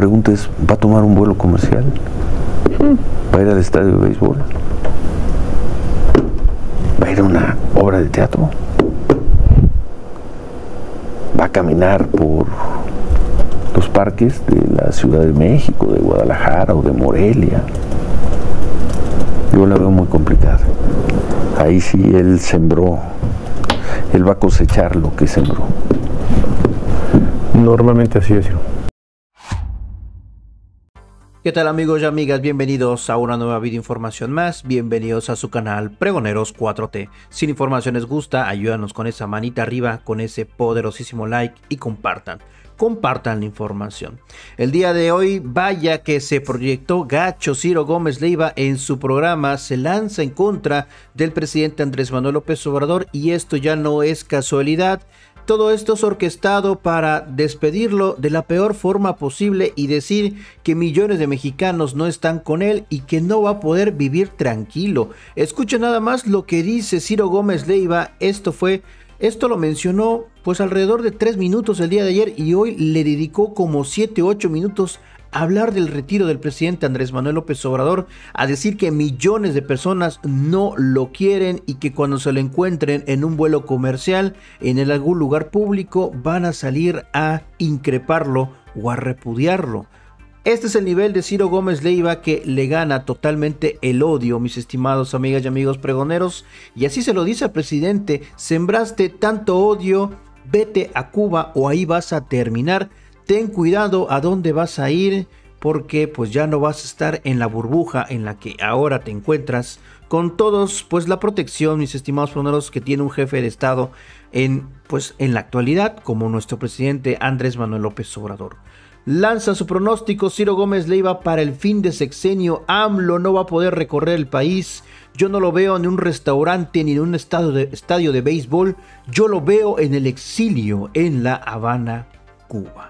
pregunta es, ¿va a tomar un vuelo comercial? ¿Va a ir al estadio de béisbol? ¿Va a ir a una obra de teatro? ¿Va a caminar por los parques de la Ciudad de México, de Guadalajara o de Morelia? Yo la veo muy complicada. Ahí sí él sembró, él va a cosechar lo que sembró. Normalmente así es. ¿Qué tal amigos y amigas? Bienvenidos a una nueva video información más, bienvenidos a su canal Pregoneros 4T. Si la información les gusta, ayúdanos con esa manita arriba, con ese poderosísimo like y compartan. Compartan la información. El día de hoy, vaya que se proyectó Gacho Ciro Gómez Leiva en su programa, se lanza en contra del presidente Andrés Manuel López Obrador y esto ya no es casualidad. Todo esto es orquestado para despedirlo de la peor forma posible y decir que millones de mexicanos no están con él y que no va a poder vivir tranquilo. Escucha nada más lo que dice Ciro Gómez Leiva. Esto fue, esto lo mencionó pues alrededor de tres minutos el día de ayer y hoy le dedicó como 7 8 hablar del retiro del presidente Andrés Manuel López Obrador, a decir que millones de personas no lo quieren y que cuando se lo encuentren en un vuelo comercial, en algún lugar público, van a salir a increparlo o a repudiarlo. Este es el nivel de Ciro Gómez Leiva que le gana totalmente el odio, mis estimados amigas y amigos pregoneros. Y así se lo dice al presidente, sembraste tanto odio, vete a Cuba o ahí vas a terminar ten cuidado a dónde vas a ir porque pues ya no vas a estar en la burbuja en la que ahora te encuentras con todos pues la protección mis estimados poneros que tiene un jefe de estado en pues en la actualidad como nuestro presidente Andrés Manuel López Obrador. Lanza su pronóstico Ciro Gómez Leiva para el fin de sexenio. AMLO no va a poder recorrer el país. Yo no lo veo en un restaurante ni en un estadio de, estadio de béisbol. Yo lo veo en el exilio en La Habana, Cuba.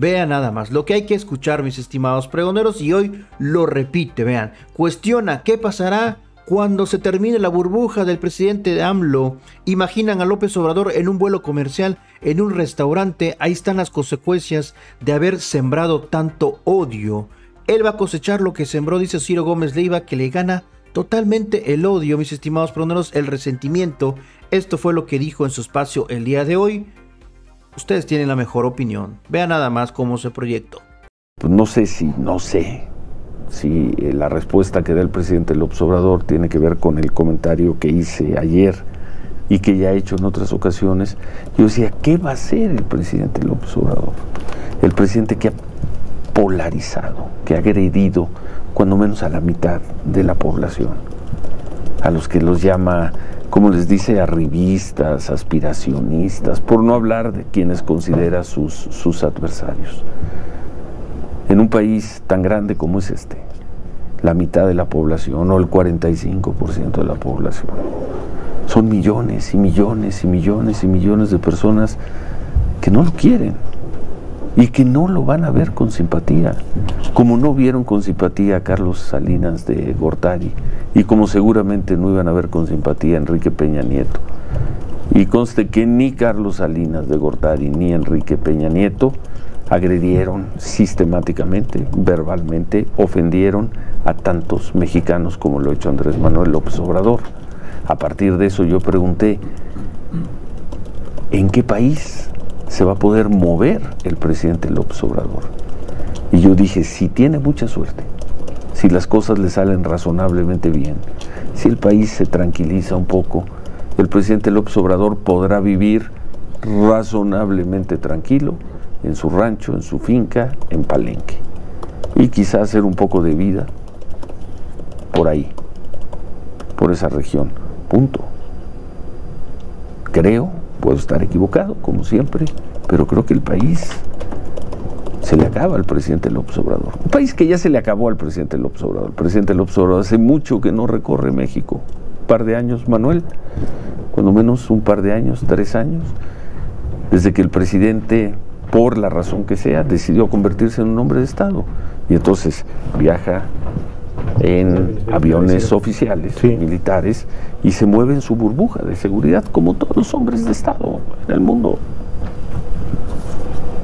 Vean nada más, lo que hay que escuchar mis estimados pregoneros y hoy lo repite, vean, cuestiona qué pasará cuando se termine la burbuja del presidente de AMLO. Imaginan a López Obrador en un vuelo comercial, en un restaurante, ahí están las consecuencias de haber sembrado tanto odio. Él va a cosechar lo que sembró, dice Ciro Gómez Leiva, que le gana totalmente el odio, mis estimados pregoneros, el resentimiento. Esto fue lo que dijo en su espacio el día de hoy. Ustedes tienen la mejor opinión. Vean nada más cómo se proyectó. Pues no sé si, no sé si eh, la respuesta que da el presidente López Obrador tiene que ver con el comentario que hice ayer y que ya he hecho en otras ocasiones. Yo decía, ¿qué va a hacer el presidente López Obrador? El presidente que ha polarizado, que ha agredido cuando menos a la mitad de la población, a los que los llama como les dice, arribistas, aspiracionistas, por no hablar de quienes considera sus, sus adversarios. En un país tan grande como es este, la mitad de la población o el 45% de la población, son millones y millones y millones y millones de personas que no lo quieren y que no lo van a ver con simpatía, como no vieron con simpatía a Carlos Salinas de Gortari y como seguramente no iban a ver con simpatía a Enrique Peña Nieto. Y conste que ni Carlos Salinas de Gortari ni Enrique Peña Nieto agredieron sistemáticamente, verbalmente, ofendieron a tantos mexicanos como lo ha hecho Andrés Manuel López Obrador. A partir de eso yo pregunté, ¿en qué país se va a poder mover el presidente López Obrador. Y yo dije, si tiene mucha suerte, si las cosas le salen razonablemente bien, si el país se tranquiliza un poco, el presidente López Obrador podrá vivir razonablemente tranquilo en su rancho, en su finca, en Palenque. Y quizás hacer un poco de vida por ahí, por esa región. Punto. Creo Puedo estar equivocado, como siempre, pero creo que el país se le acaba al presidente López Obrador. Un país que ya se le acabó al presidente López Obrador. El presidente López Obrador hace mucho que no recorre México. Un par de años, Manuel, cuando menos un par de años, tres años, desde que el presidente, por la razón que sea, decidió convertirse en un hombre de Estado. Y entonces viaja en aviones oficiales, militares, y se mueve en su burbuja de seguridad como todos los hombres de Estado en el mundo.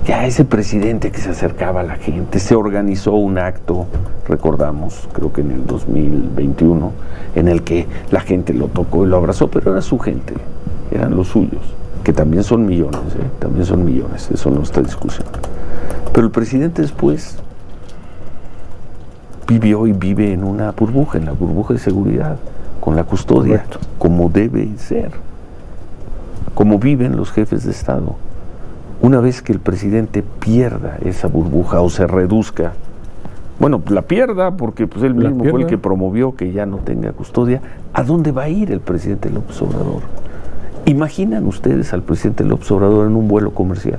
ya ese presidente que se acercaba a la gente, se organizó un acto, recordamos, creo que en el 2021, en el que la gente lo tocó y lo abrazó, pero era su gente, eran los suyos, que también son millones, ¿eh? también son millones, eso no está discusión. Pero el presidente después vivió y vive en una burbuja, en la burbuja de seguridad, con la custodia, como debe ser, como viven los jefes de Estado una vez que el presidente pierda esa burbuja o se reduzca, bueno, la pierda porque pues él mismo fue el que promovió que ya no tenga custodia, ¿a dónde va a ir el presidente López Obrador? ¿Imaginan ustedes al presidente López Obrador en un vuelo comercial?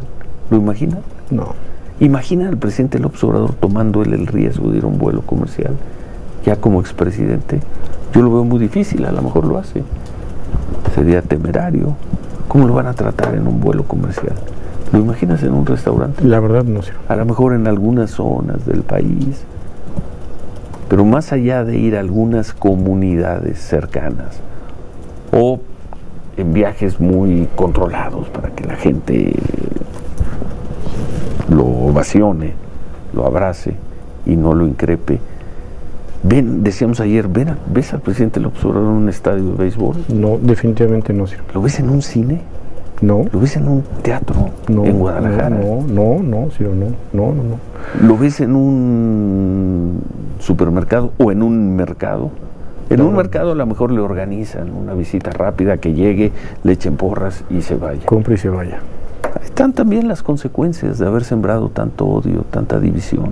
¿Lo imaginan? No. ¿Imaginan al presidente López Obrador tomando él el riesgo de ir a un vuelo comercial? Ya como expresidente, yo lo veo muy difícil, a lo mejor lo hace. Sería temerario. ¿Cómo lo van a tratar en un vuelo comercial? ¿Lo imaginas en un restaurante? La verdad no sé. A lo mejor en algunas zonas del país. Pero más allá de ir a algunas comunidades cercanas o en viajes muy controlados para que la gente lo ovacione, lo abrace y no lo increpe. Ven, decíamos ayer, ven, ¿ves al presidente López Obrador en un estadio de béisbol? No, definitivamente no, sir. ¿Lo ves en un cine? No. ¿Lo ves en un teatro en Guadalajara? No, no, no, sí, no, no, no, no. ¿Lo ves en un supermercado o en un mercado? En un mercado a lo mejor le organizan una visita rápida que llegue, le echen porras y se vaya. Compre y se vaya. Están también las consecuencias de haber sembrado tanto odio, tanta división,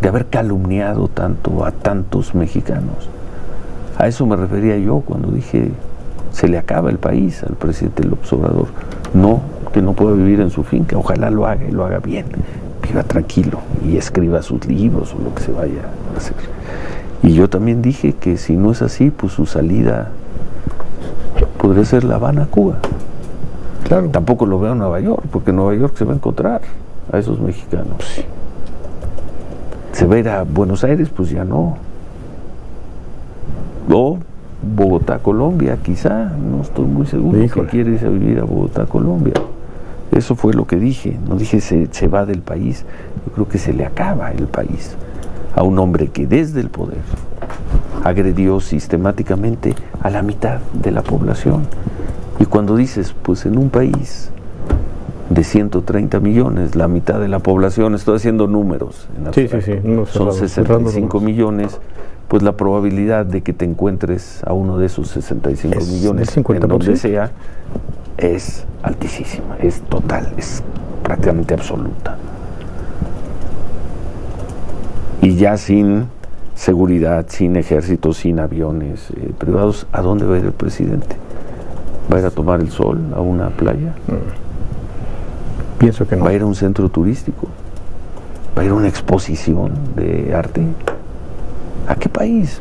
de haber calumniado tanto a tantos mexicanos. A eso me refería yo cuando dije se le acaba el país al presidente López Obrador. No que no pueda vivir en su finca, ojalá lo haga y lo haga bien, viva tranquilo y escriba sus libros o lo que se vaya a hacer. Y yo también dije que si no es así, pues su salida podría ser La Habana, Cuba. Claro. Tampoco lo veo en Nueva York, porque en Nueva York se va a encontrar a esos mexicanos. Se va a ir a Buenos Aires, pues ya no. O Bogotá, Colombia, quizá, no estoy muy seguro que quiere irse a vivir a Bogotá, Colombia. Eso fue lo que dije, no dije se, se va del país, yo creo que se le acaba el país a un hombre que desde el poder agredió sistemáticamente a la mitad de la población. Y cuando dices, pues en un país de 130 millones, la mitad de la población, estoy haciendo números, en sí, sí, sí, son 65 millones, pues la probabilidad de que te encuentres a uno de esos 65 millones en donde sea es altísima, es total, es prácticamente absoluta. Y ya sin seguridad, sin ejército, sin aviones eh, privados, ¿a dónde va a ir el presidente? ¿Va a ir a tomar el sol a una playa? Mm. Pienso que no. ¿Va a ir a un centro turístico? ¿Va a ir a una exposición de arte? ¿A qué país?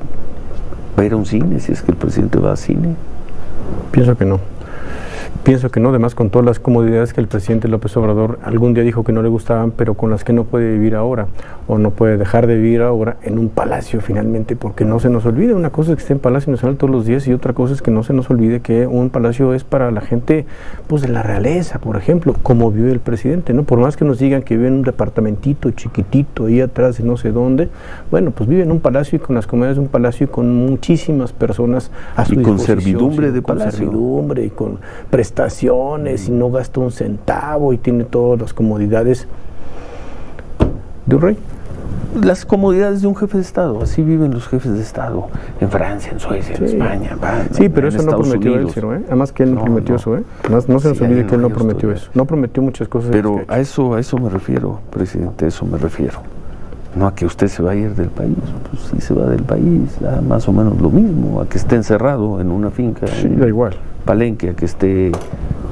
¿Va a ir a un cine si es que el presidente va a cine? Pienso que no. Pienso que no, además con todas las comodidades que el presidente López Obrador algún día dijo que no le gustaban, pero con las que no puede vivir ahora, o no puede dejar de vivir ahora en un palacio finalmente, porque no se nos olvide, una cosa es que esté en Palacio Nacional todos los días y otra cosa es que no se nos olvide que un palacio es para la gente pues de la realeza, por ejemplo, como vive el presidente, ¿no? Por más que nos digan que vive en un departamentito chiquitito ahí atrás de no sé dónde, bueno, pues vive en un palacio y con las comodidades de un palacio y con muchísimas personas a su y con servidumbre de con servidumbre y con prestaciones y no gasta un centavo y tiene todas las comodidades de un rey. Las comodidades de un jefe de Estado, así viven los jefes de Estado en Francia, en Suecia, en España. sí, pero eso no prometió él, ¿eh? Además que él no, prometió eso, ¿eh? no se nos olvide que él no prometió eso. No prometió muchas cosas. Pero a eso, a eso me refiero, presidente, a eso me refiero. No a que usted se va a ir del país, pues sí se va del país, más o menos lo mismo, a que esté encerrado en una finca. Sí, da igual. Palenque, a que esté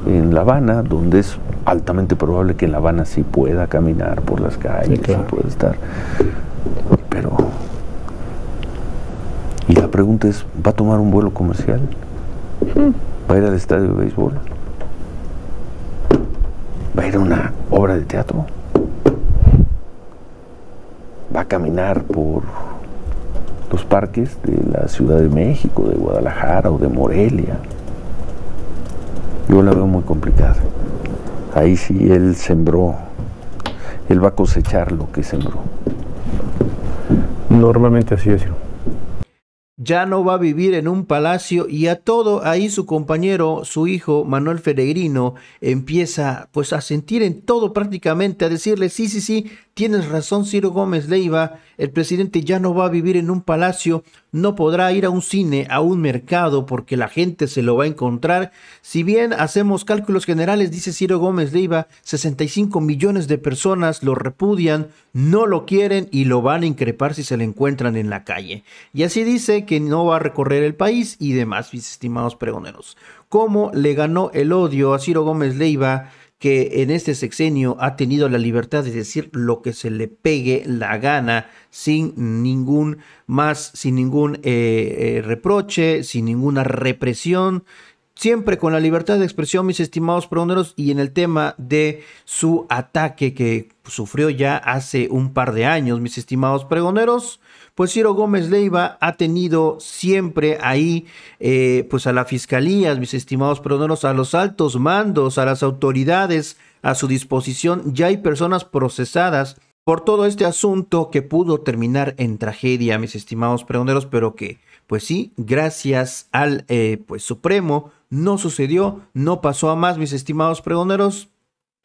en La Habana, donde es altamente probable que en La Habana sí pueda caminar por las calles, sí, puede estar. Pero. Y la pregunta es: ¿va a tomar un vuelo comercial? ¿Va a ir al estadio de béisbol? ¿Va a ir a una obra de teatro? ¿Va a caminar por los parques de la Ciudad de México, de Guadalajara o de Morelia? Yo la veo muy complicada. Ahí sí él sembró él va a cosechar lo que sembró. Normalmente así es ya no va a vivir en un palacio y a todo ahí su compañero, su hijo Manuel Feregrino empieza pues a sentir en todo prácticamente, a decirle, sí, sí, sí, tienes razón Ciro Gómez Leiva, el presidente ya no va a vivir en un palacio, no podrá ir a un cine, a un mercado, porque la gente se lo va a encontrar. Si bien hacemos cálculos generales, dice Ciro Gómez Leiva, 65 millones de personas lo repudian, no lo quieren y lo van a increpar si se le encuentran en la calle. Y así dice que no va a recorrer el país y demás, mis estimados pregoneros. ¿Cómo le ganó el odio a Ciro Gómez Leiva? Que en este sexenio ha tenido la libertad de decir lo que se le pegue la gana sin ningún más, sin ningún eh, eh, reproche, sin ninguna represión, siempre con la libertad de expresión, mis estimados pregoneros, y en el tema de su ataque que sufrió ya hace un par de años, mis estimados pregoneros, pues Ciro Gómez Leiva ha tenido siempre ahí, eh, pues a la fiscalía, mis estimados perdoneros, a los altos mandos, a las autoridades a su disposición. Ya hay personas procesadas por todo este asunto que pudo terminar en tragedia, mis estimados pregoneros, pero que, pues sí, gracias al eh, pues Supremo, no sucedió, no pasó a más, mis estimados pregoneros.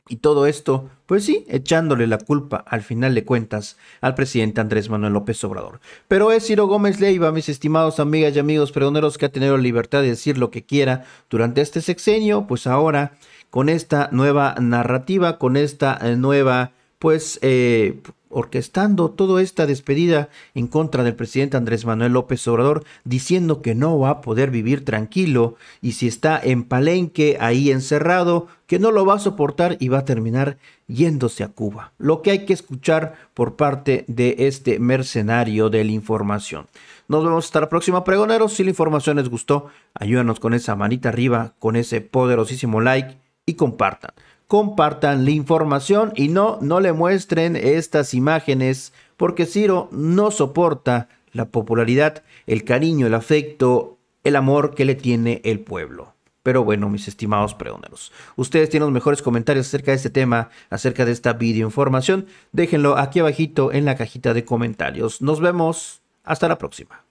Y todo esto, pues sí, echándole la culpa al final de cuentas al presidente Andrés Manuel López Obrador. Pero es Ciro Gómez Leiva, mis estimados amigas y amigos pregoneros, que ha tenido libertad de decir lo que quiera durante este sexenio, pues ahora con esta nueva narrativa, con esta eh, nueva, pues, eh, orquestando toda esta despedida en contra del presidente Andrés Manuel López Obrador, diciendo que no va a poder vivir tranquilo y si está en Palenque ahí encerrado, que no lo va a soportar y va a terminar yéndose a Cuba. Lo que hay que escuchar por parte de este mercenario de la información. Nos vemos hasta la próxima, pregoneros. Si la información les gustó, ayúdanos con esa manita arriba, con ese poderosísimo like y compartan compartan la información y no, no le muestren estas imágenes porque Ciro no soporta la popularidad, el cariño, el afecto, el amor que le tiene el pueblo. Pero bueno, mis estimados pregoneros, ustedes tienen los mejores comentarios acerca de este tema, acerca de esta información, déjenlo aquí abajito en la cajita de comentarios. Nos vemos, hasta la próxima.